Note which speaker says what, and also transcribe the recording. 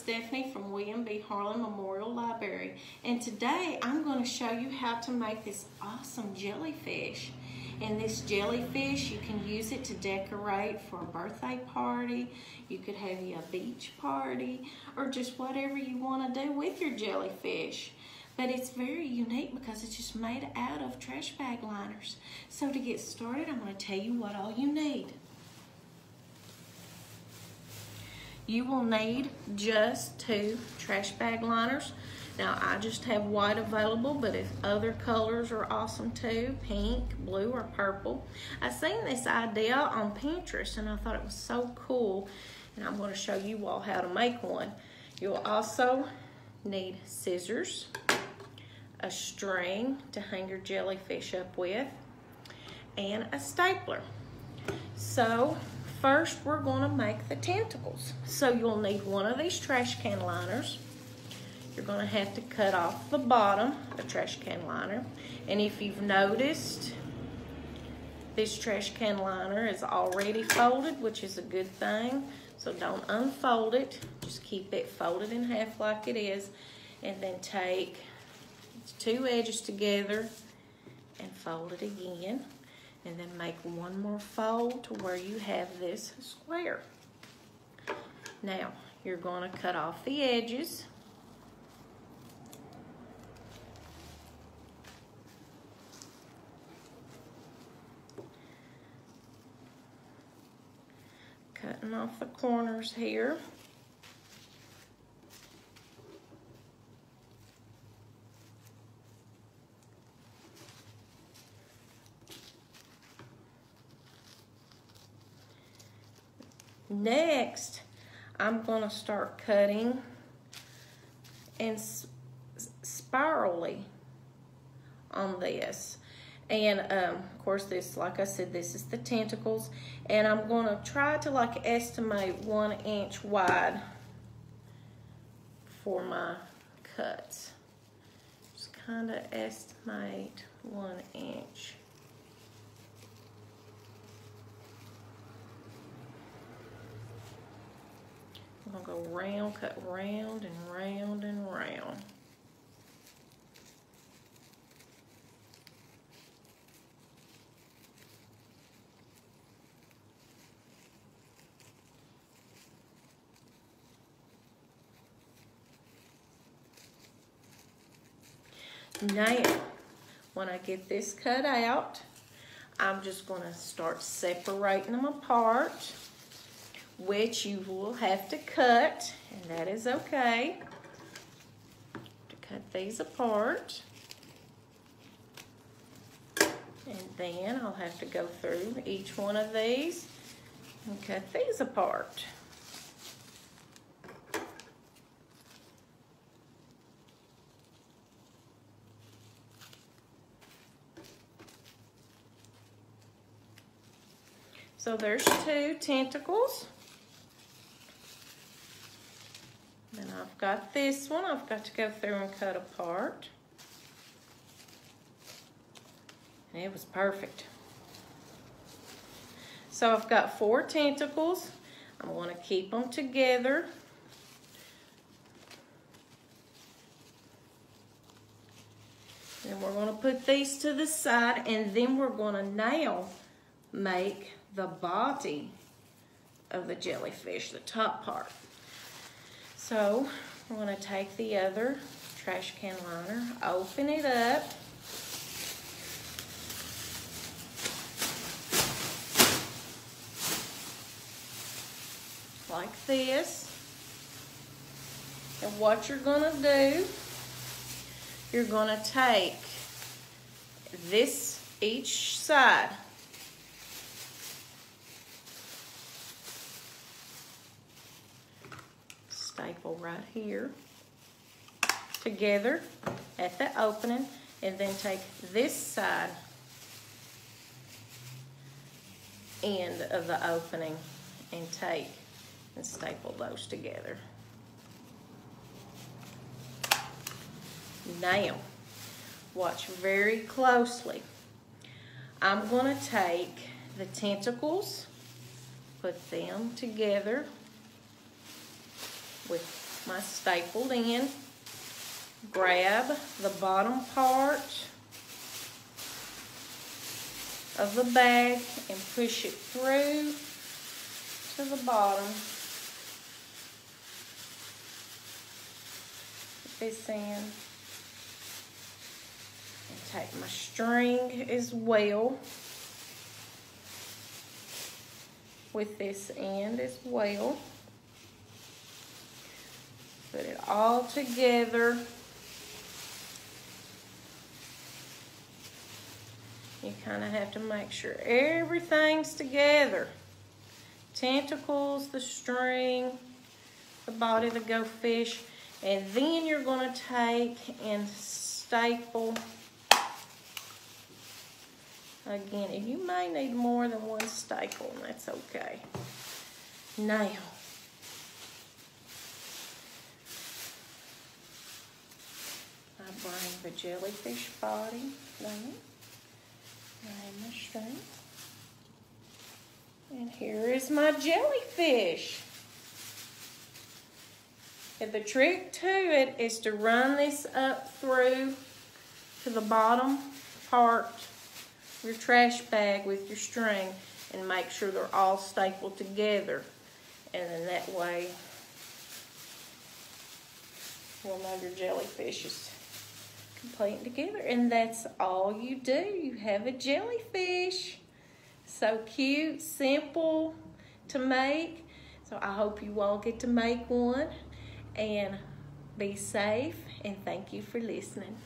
Speaker 1: Stephanie from William B. Harlan Memorial Library and today I'm going to show you how to make this awesome jellyfish. And this jellyfish, you can use it to decorate for a birthday party, you could have a beach party, or just whatever you want to do with your jellyfish. But it's very unique because it's just made out of trash bag liners. So to get started, I'm going to tell you what all you need. You will need just two trash bag liners. Now I just have white available, but if other colors are awesome too, pink, blue, or purple. I seen this idea on Pinterest and I thought it was so cool. And I'm gonna show you all how to make one. You'll also need scissors, a string to hang your jellyfish up with, and a stapler. So First, we're gonna make the tentacles. So you'll need one of these trash can liners. You're gonna have to cut off the bottom, the trash can liner. And if you've noticed, this trash can liner is already folded, which is a good thing. So don't unfold it, just keep it folded in half like it is. And then take two edges together and fold it again and then make one more fold to where you have this square. Now, you're going to cut off the edges. Cutting off the corners here. Next, I'm going to start cutting and spirally on this. And um, of course this, like I said, this is the tentacles. And I'm going to try to like estimate one inch wide for my cuts. Just kind of estimate one inch. I'm gonna go round, cut round and round and round. Now, when I get this cut out, I'm just gonna start separating them apart which you will have to cut, and that is okay. To cut these apart. And then I'll have to go through each one of these and cut these apart. So there's two tentacles. And I've got this one I've got to go through and cut apart. And it was perfect. So I've got four tentacles. I'm going to keep them together. And we're going to put these to the side and then we're going to now make the body of the jellyfish, the top part. So we're to take the other trash can liner, open it up. Like this. And what you're going to do, you're going to take this each side staple right here together at the opening and then take this side end of the opening and take and staple those together. Now, watch very closely. I'm going to take the tentacles, put them together with my stapled in, grab the bottom part of the bag and push it through to the bottom. This in. And take my string as well with this end as well. Put it all together. You kind of have to make sure everything's together. Tentacles, the string, the body of the go fish, and then you're going to take and staple again. You may need more than one staple, and that's okay. Now, I bring the jellyfish body. Bring my string. And here is my jellyfish. And the trick to it is to run this up through to the bottom part of your trash bag with your string and make sure they're all stapled together. And then that way you'll know your jellyfish is complete together. And that's all you do. You have a jellyfish. So cute, simple to make. So I hope you all get to make one and be safe and thank you for listening.